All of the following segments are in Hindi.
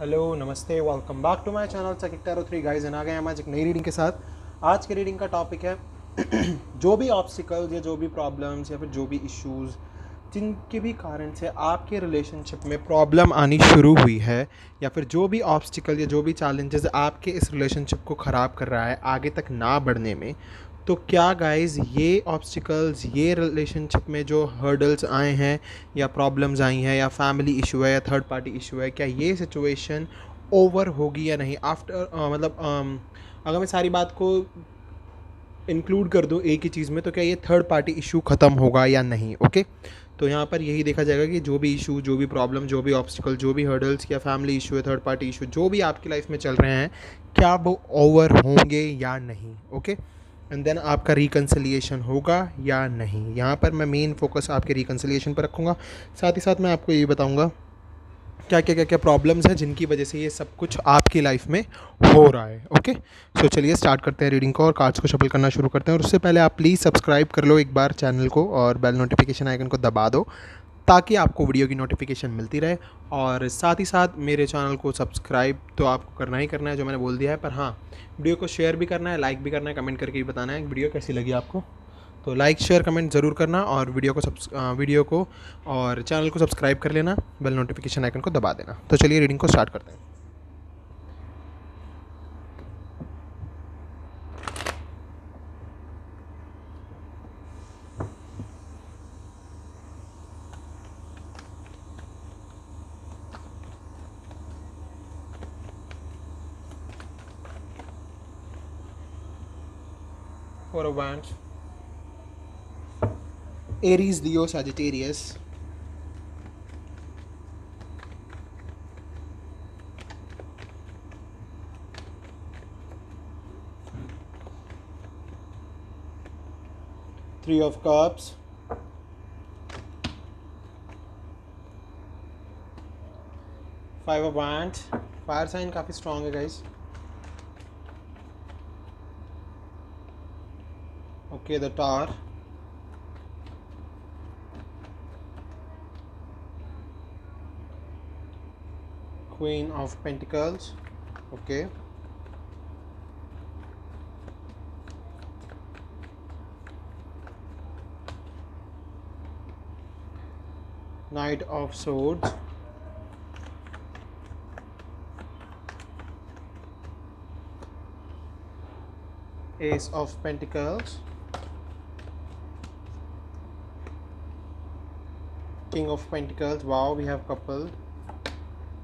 हेलो नमस्ते welcome back to my channel सकिक tarot three guys and आ गए हम आज एक नई रीडिंग के साथ। आज के रीडिंग का टॉपिक है, जो भी ऑब्स्टिकल्स या जो भी प्रॉब्लम्स या फिर जो भी इश्यूज़ जिनके भी कारण से आपके रिलेशनशिप में प्रॉब्लम आनी शुरू हुई है, या फिर जो भी ऑब्स्टिकल या जो भी चैलेंजेस आपके इस रिलेशनशिप को ख़राब कर रहा है, आगे तक ना बढ़ने में तो क्या गाइस ये ऑब्स्टिकल्स ये रिलेशनशिप में जो हर्डल्स आए हैं या प्रॉब्लम्स आई हैं या फैमिली इशू है या थर्ड पार्टी इशू है क्या ये सिचुएशन ओवर होगी या नहीं? आफ्टर मतलब um, अगर मैं सारी बात को इंक्लूड कर दूँ एक ही चीज़ में तो क्या ये थर्ड पार्टी इशू ख़त्म होगा या नहीं? ओके तो यहाँ पर यही देखा जाएगा कि जो भी इशू जो भी प्रॉब्लम जो भी ऑब्स्टिकल जो भी हर्डल्स या फैमिली इशू है थर्ड पार्टी इशू जो भी आपकी लाइफ में चल रहे हैं क्या वो ओवर होंगे या नहीं? ओके एंड देन आपका रिकन्सिलिएशन होगा या नहीं? यहाँ पर मैं मेन फोकस आपके रिकन्सिलिएशन पर रखूँगा। साथ ही साथ मैं आपको ये बताऊँगा क्या क्या क्या क्या प्रॉब्लम्स हैं जिनकी वजह से ये सब कुछ आपकी लाइफ में हो रहा है ओके सो चलिए स्टार्ट करते हैं रीडिंग को और कार्ड्स को शफल करना शुरू करते हैं। और उससे पहले आप प्लीज़ सब्सक्राइब कर लो एक बार चैनल को और बेल नोटिफिकेशन आइकन को दबा दो। ताकि आपको वीडियो की नोटिफिकेशन मिलती रहे। और साथ ही साथ मेरे चैनल को सब्सक्राइब तो आपको करना ही करना है, जो मैंने बोल दिया है। पर हाँ वीडियो को शेयर भी करना है लाइक भी करना है कमेंट करके भी बताना है। वीडियो कैसी लगी आपको? तो लाइक शेयर कमेंट ज़रूर करना और वीडियो को सब्स वीडियो को और चैनल को सब्सक्राइब कर लेना। बेल नोटिफिकेशन आइकन को दबा देना। तो चलिए रीडिंग को स्टार्ट करते हैं। Four of Wands. Aries, Leo, Sagittarius. Three of Cups. Five of Wands. Fire sign काफ़ी strong है guys. Okay, the tar Queen of Pentacles. Okay. Knight of Swords. Ace of Pentacles. King of Pentacles. Wow, we have couple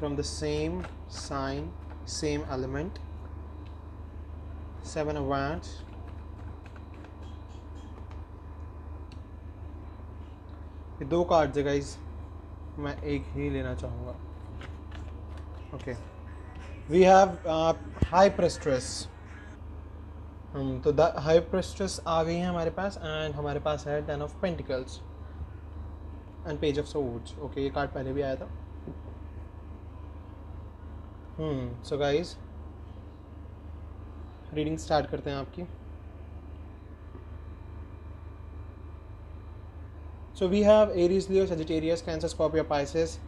from the same sign, same element. Seven of Wands. ये दो कार्ड्स है गाइज़ मैं एक ही लेना चाहूँगा okay we have high priestess तो हाई प्रेस्ट्रेस आ गई है हमारे पास एंड हमारे पास है ten of pentacles and page of swords okay ये कार्ड पहले भी आया था। Hmm so guys reading start करते हैं आपकी। So we have Aries Leo Sagittarius Cancer Scorpio Pisces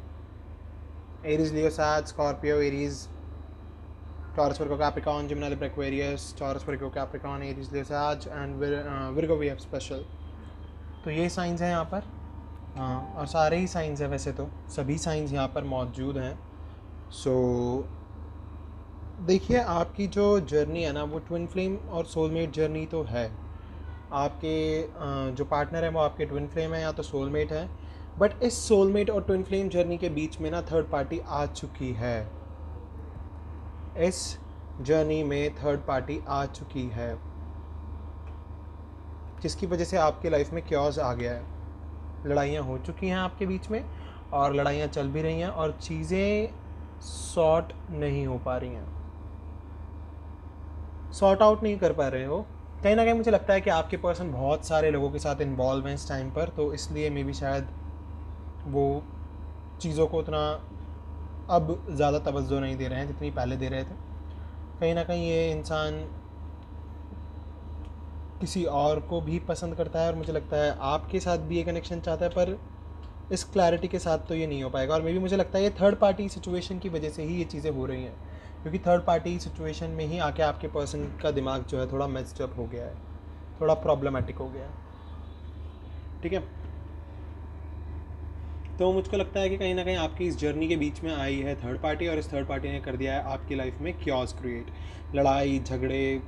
Aries Leo Sage Scorpio Aries Gemini, Libra, Aquarius, Taurus, Virgo, Capricorn, Aries, Leo, Sag and Vir, uh, Virgo we have special. तो ये साइंस हैं यहाँ पर। हाँ और सारे ही साइंस हैं वैसे तो। सभी साइंस यहाँ पर मौजूद हैं। सो so, देखिए आपकी जो जर्नी है ना वो ट्विन फ्लेम और सोलमेट जर्नी तो है। आपके जो पार्टनर है वो आपके ट्विन फ्लेम है या तो सोलमेट है। बट इस सोलमेट और ट्विन फ्लेम जर्नी के बीच में ना थर्ड पार्टी आ चुकी है। इस जर्नी में थर्ड पार्टी आ चुकी है। जिसकी वजह से आपके लाइफ में क्योज आ गया है। लड़ाइयाँ हो चुकी हैं आपके बीच में और लड़ाइयाँ चल भी रही हैं और चीज़ें सॉर्ट नहीं हो पा रही हैं। सॉर्ट आउट नहीं कर पा रहे हो। कहीं ना कहीं मुझे लगता है कि आपके पर्सन बहुत सारे लोगों के साथ इन्वॉल्व हैं इस टाइम पर तो इसलिए मे भी शायद वो चीज़ों को उतना अब ज़्यादा तवज्जो नहीं दे रहे हैं जितनी पहले दे रहे थे। कहीं ना कहीं ये इंसान किसी और को भी पसंद करता है और मुझे लगता है आपके साथ भी ये कनेक्शन चाहता है, पर इस क्लैरिटी के साथ तो ये नहीं हो पाएगा। और मे भी मुझे लगता है ये थर्ड पार्टी सिचुएशन की वजह से ही ये चीज़ें हो रही हैं, क्योंकि थर्ड पार्टी सिचुएशन में ही आके आपके पर्सन का दिमाग जो है थोड़ा मेस्टअप हो गया है, थोड़ा प्रॉब्लमेटिक हो गया है। ठीक है? तो मुझको लगता है कि कहीं ना कहीं आपकी इस जर्नी के बीच में आई है थर्ड पार्टी और इस थर्ड पार्टी ने कर दिया है आपकी लाइफ में क्योस क्रिएट लड़ाई, झगड़े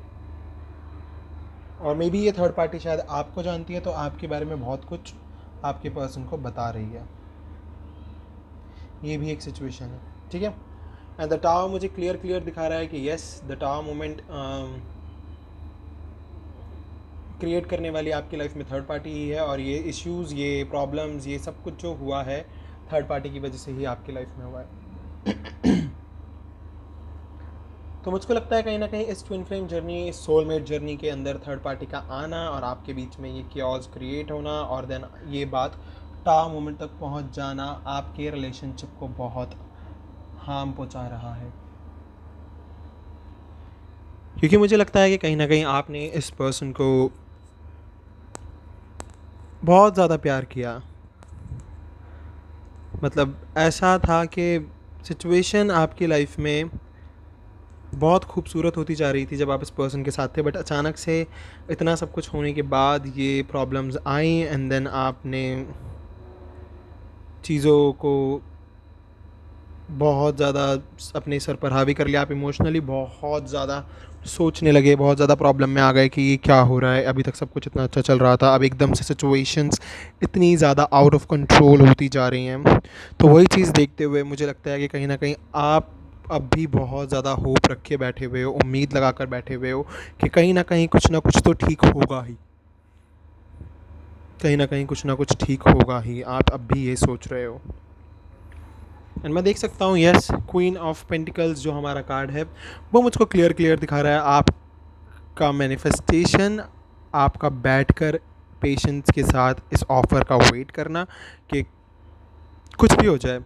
और मे बी ये थर्ड पार्टी शायद आपको जानती है तो आपके बारे में बहुत कुछ आपके पर्सन को बता रही है। ये भी एक सिचुएशन है, ठीक है? एंड द टावर मुझे क्लियर क्लियर दिखा रहा है कि yes the tower moment create करने वाली आपकी लाइफ में थर्ड पार्टी ही है और ये इश्यूज़ ये प्रॉब्लम्स ये सब कुछ जो हुआ है थर्ड पार्टी की वजह से ही आपकी लाइफ में हुआ है। तो मुझको लगता है कहीं ना कहीं इस ट्विन फ्लेम जर्नी इस सोलमेट जर्नी के अंदर थर्ड पार्टी का आना और आपके बीच में ये क्योज क्रिएट होना और देन ये बात टा मोमेंट तक पहुँच जाना आपके रिलेशनशिप को बहुत हार्म पहुँचा रहा है। क्योंकि मुझे लगता है कि कहीं ना कहीं आपने इस पर्सन को बहुत ज़्यादा प्यार किया। मतलब ऐसा था कि सिचुएशन आपकी लाइफ में बहुत खूबसूरत होती जा रही थी जब आप इस पर्सन के साथ थे बट अचानक से इतना सब कुछ होने के बाद ये प्रॉब्लम्स आई एंड देन आपने चीज़ों को बहुत ज़्यादा अपने सर पर हावी कर लिया। आप इमोशनली बहुत ज़्यादा सोचने लगे, बहुत ज़्यादा प्रॉब्लम में आ गए कि ये क्या हो रहा है। अभी तक सब कुछ इतना अच्छा चल रहा था। अब एकदम से सिचुएशंस इतनी ज़्यादा आउट ऑफ़ कंट्रोल होती जा रही हैं। तो वही चीज़ देखते हुए मुझे लगता है कि कहीं ना कहीं आप अब भी बहुत ज़्यादा होप रखे बैठे हुए हो, उम्मीद लगा कर बैठे हुए हो कि कहीं ना कहीं कुछ ना कुछ तो ठीक होगा ही। कहीं ना कहीं कुछ ना कुछ ठीक होगा ही, आप अब भी ये सोच रहे हो। एंड मैं देख सकता हूँ यस क्वीन ऑफ़ पेंटिकल्स जो हमारा कार्ड है, वो मुझको क्लियर क्लियर दिखा रहा है। आपका मैनिफेस्टेशन आपका बैठकर पेशेंस के साथ इस ऑफ़र का वेट करना कि कुछ भी हो जाए।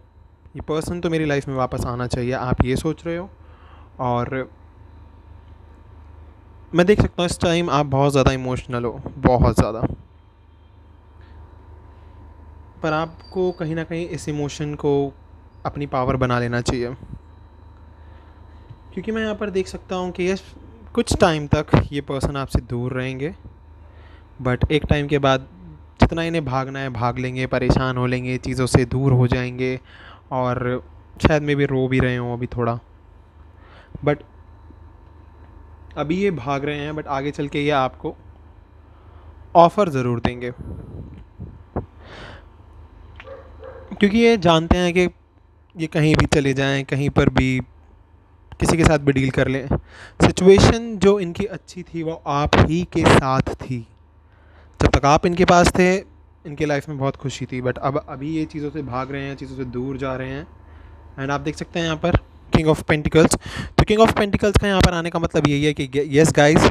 ये पर्सन तो मेरी लाइफ में वापस आना चाहिए, आप ये सोच रहे हो? और मैं देख सकता हूँ, इस टाइम आप बहुत ज़्यादा इमोशनल हो, बहुत ज़्यादा। पर आपको कहीं ना कहीं इस इमोशन को अपनी पावर बना लेना चाहिए। क्योंकि मैं यहाँ पर देख सकता हूँ कि ये कुछ टाइम तक ये पर्सन आपसे दूर रहेंगे बट एक टाइम के बाद जितना इन्हें भागना है, भाग लेंगे, परेशान हो लेंगे, चीज़ों से दूर हो जाएँगे और शायद मे भी रो भी रहे हों अभी थोड़ा। बट अभी ये भाग रहे हैं बट आगे चल के ये आपको ऑफ़र ज़रूर देंगे। क्योंकि ये जानते हैं कि ये कहीं भी चले जाएँ, कहीं पर भी किसी के साथ भी डील कर लें। सिचुएशन जो इनकी अच्छी थी, वो आप ही के साथ थी। जब तक आप इनके पास थे इनके लाइफ में बहुत खुशी थी बट अब, अभी ये चीज़ों से भाग रहे हैं, चीज़ों से दूर जा रहे हैं। एंड आप देख सकते हैं यहाँ पर किंग ऑफ़ पेंटिकल्स तो किंग ऑफ़ पेंटिकल्स का यहाँ पर आने का मतलब यही है कि येस गाइस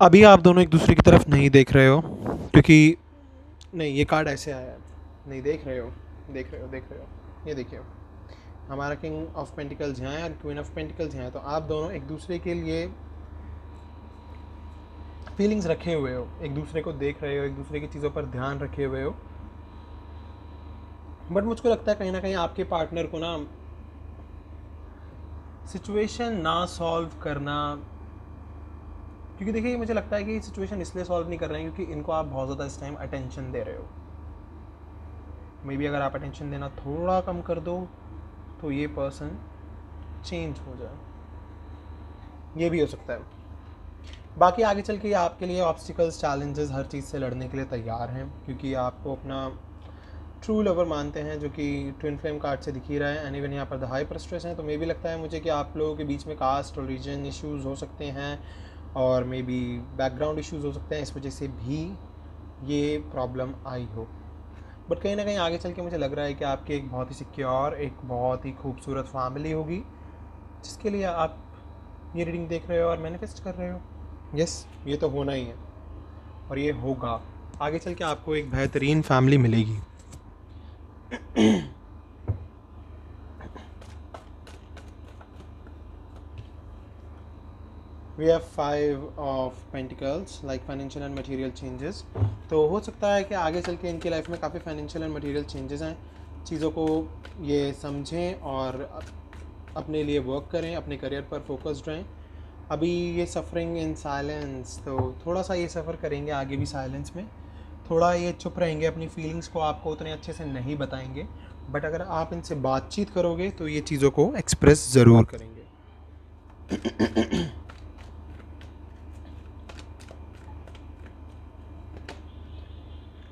अभी आप दोनों एक दूसरे की तरफ़ नहीं देख रहे हो, क्योंकि नहीं, ये कार्ड ऐसे आया है। नहीं, देख रहे हो, देख रहे हो, देख रहे हो। ये देखिए, हमारा किंग ऑफ़ पेंटिकल्स यहाँ है और क्वीन ऑफ़ पेंटिकल्स यहाँ है। तो आप दोनों एक दूसरे के लिए फीलिंग्स रखे हुए हो, एक दूसरे को देख रहे हो, एक दूसरे की चीज़ों पर ध्यान रखे हुए हो बट मुझको लगता है कहीं ना कहीं आपके पार्टनर को ना सिचुएशन ना सॉल्व करना, क्योंकि देखिए मुझे लगता है कि सिचुएशन इसलिए सॉल्व नहीं कर रहे हैं क्योंकि इनको आप बहुत ज़्यादा इस टाइम अटेंशन दे रहे हो। मे बी अगर आप अटेंशन देना थोड़ा कम कर दो तो ये पर्सन चेंज हो जाए। ये भी हो सकता है। बाकी आगे चल के आपके लिए ऑब्स्टिकल्स चैलेंजेस हर चीज़ से लड़ने के लिए तैयार हैं, क्योंकि आपको अपना ट्रू लवर मानते हैं, जो कि ट्विन फ्लेम कार्ड से दिख ही रहा है एनी वन यहाँ पर द हाइपर स्ट्रेस हैं तो मे भी लगता है मुझे कि आप लोगों के बीच में कास्ट और रीजन इश्यूज़ हो सकते हैं, और मे बी बैकग्राउंड इश्यूज़ हो सकते हैं, इस वजह से भी ये प्रॉब्लम आई हो। बट कहीं ना कहीं आगे चल के मुझे लग रहा है कि आपकी एक बहुत ही सिक्योर एक बहुत ही खूबसूरत फैमिली होगी, जिसके लिए आप ये रीडिंग देख रहे हो और मैनिफेस्ट कर रहे हो। यस ये तो होना ही है। और ये होगा। आगे चल के आपको एक बेहतरीन फैमिली मिलेगी। We have five of pentacles like financial and material changes तो हो सकता है कि आगे चल के इनकी लाइफ में काफ़ी फाइनेंशियल एंड मटेरियल चेंजेस हैं। चीज़ों को ये समझें और अपने लिए वर्क करें, अपने करियर पर फोकस्ड रहें। अभी ये सफरिंग इन साइलेंस तो थोड़ा सा ये सफ़र करेंगे आगे भी साइलेंस में। थोड़ा ये चुप रहेंगे, अपनी फीलिंग्स को आपको उतने अच्छे से नहीं बताएँगे। बट अगर आप इनसे बातचीत करोगे तो ये चीज़ों को एक्सप्रेस ज़रूर करेंगे।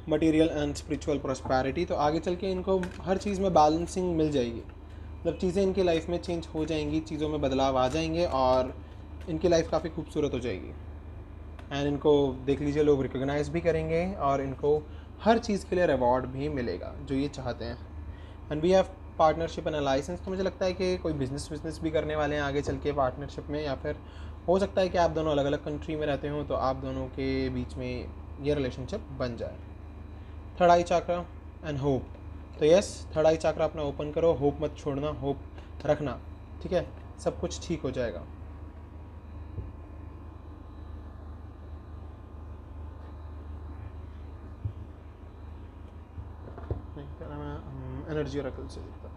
मटेरियल एंड स्पिरिचुअल प्रॉस्पैरिटी तो आगे चल के इनको हर चीज़ में बैलेंसिंग मिल जाएगी। मतलब चीज़ें इनकी लाइफ में चेंज हो जाएँगी, चीज़ों में बदलाव आ जाएँगे और इनकी लाइफ काफ़ी खूबसूरत हो जाएगी। एंड इनको देख लीजिए, लोग रिकोगनाइज भी करेंगे और इनको हर चीज़ के लिए रिवॉर्ड भी मिलेगा, जो ये चाहते हैं। And we have partnership and license तो मुझे लगता है कि कोई बिज़नेस बिज़नेस भी करने वाले हैं आगे चल के पार्टनरशिप में, या फिर हो सकता है कि आप दोनों अलग अलग कंट्री में रहते हो तो आप दोनों के बीच में ये रिलेशनशिप बन जाए। Third eye chakra and hope तो यस थर्ड आई चाकरा अपना ओपन करो होप मत छोड़ना होप रखना, ठीक है? सब कुछ ठीक हो जाएगा। एनर्जी अकल से लिखता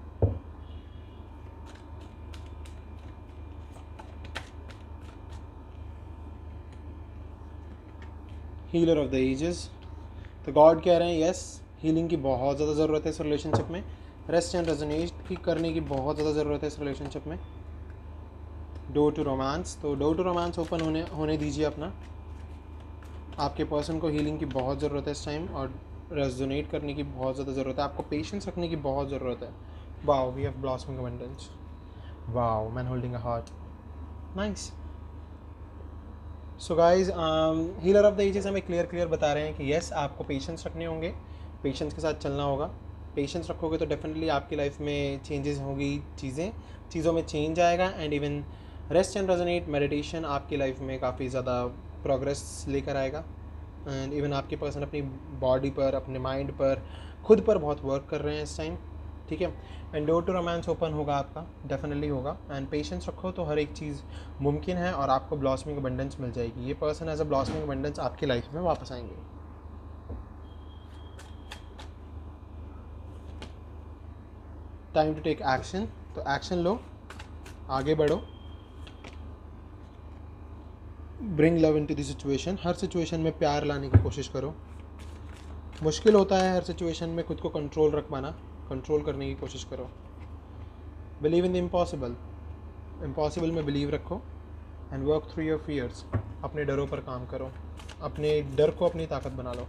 हीलर ऑफ़ द एजेस तो गॉड कह रहे हैं यस हीलिंग की बहुत ज़्यादा ज़रूरत है इस रिलेशनशिप में। रेस्ट एंड रेजोनेट की करने की बहुत ज़्यादा ज़रूरत है इस रिलेशनशिप में। डो टू रोमांस तो डो टू रोमांस ओपन होने होने दीजिए अपना। आपके पर्सन को हीलिंग की बहुत ज़रूरत है इस टाइम और रेजोनेट करने की बहुत ज़्यादा ज़रूरत है। आपको पेशेंस रखने की बहुत ज़रूरत है। Wow we have blossoming abundance wow man holding a heart nice so guys healer of the ages हमें क्लियर क्लियर बता रहे हैं कि येस आपको पेशेंस रखने होंगे। पेशेंस के साथ चलना होगा। पेशेंस रखोगे तो डेफिनेटली आपकी लाइफ में चेंजेस होगी चीज़ें। चीज़ों में चेंज आएगा and even rest and resonate meditation आपकी लाइफ में काफ़ी ज़्यादा प्रोग्रेस लेकर आएगा। इवन आपके पर्सन अपनी बॉडी पर, अपने माइंड पर, खुद पर बहुत वर्क कर रहे हैं इस टाइम ठीक है? And door to romance open होगा आपका डेफिनेटली होगा। एंड पेशेंस रखो तो हर एक चीज़ मुमकिन है और आपको ब्लॉसमिंग अबंडेंस मिल जाएगी। ये person as a blossoming abundance आपकी लाइफ में वापस आएँगे। टाइम टू टेक एक्शन तो एक्शन लो, आगे बढ़ो। Bring love into the situation her situation में प्यार लाने की कोशिश करो। मुश्किल होता है हर सिचुएशन में खुद को कंट्रोल रख पाना। कंट्रोल करने की कोशिश करो। Believe in the impossible impossible में बिलीव रखो। And work through your fears अपने डरों पर काम करो। अपने डर को अपनी ताकत बना लो।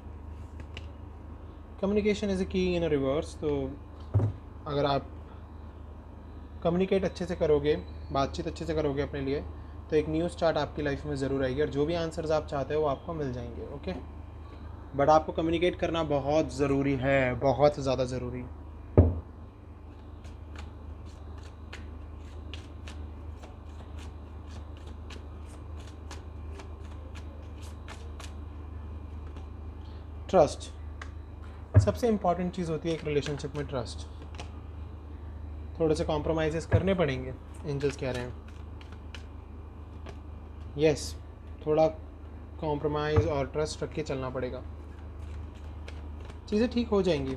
कम्युनिकेशन इज़ ए की इन रिवर्स तो अगर आप कम्युनिकेट अच्छे से करोगे, बातचीत अच्छे से करोगे अपने लिए तो एक न्यू स्टार्ट आपकी लाइफ में ज़रूर आएगी और जो भी आंसर्स आप चाहते हो वो आपको मिल जाएँगे ओके बट आपको कम्युनिकेट करना बहुत ज़रूरी है, बहुत ज़्यादा ज़रूरी। ट्रस्ट सबसे इंपॉर्टेंट चीज़ होती है एक रिलेशनशिप में ट्रस्ट थोड़े से कॉम्प्रोमाइज़ करने पड़ेंगे एंजल्स कह रहे हैं। यस थोड़ा कॉम्प्रोमाइज़ और ट्रस्ट रख के चलना पड़ेगा। चीज़ें ठीक हो जाएँगी।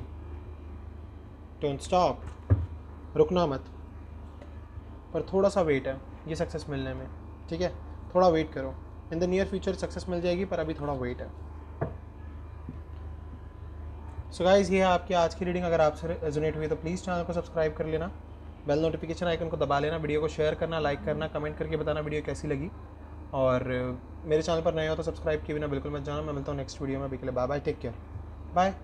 डोंट स्टॉप रुकना मत। पर थोड़ा सा वेट है, ये सक्सेस मिलने में। ठीक है? थोड़ा वेट करो। In the near future success मिल जाएगी, पर अभी थोड़ा वेट है। सो so गाइज़ ये है आपकी आज की रीडिंग अगर आपसे रेजोनेट हुई तो प्लीज़ चैनल को सब्सक्राइब कर लेना। बेल नोटिफिकेशन आइकन को दबा लेना वीडियो को शेयर करना लाइक करना कमेंट करके बताना वीडियो कैसी लगी। और, मेरे चैनल पर नए हो तो सब्सक्राइब किए बिना बिल्कुल मत जाना। मैं मिलता हूँ नेक्स्ट वीडियो में। अभी के लिए bye bye take care. Bye.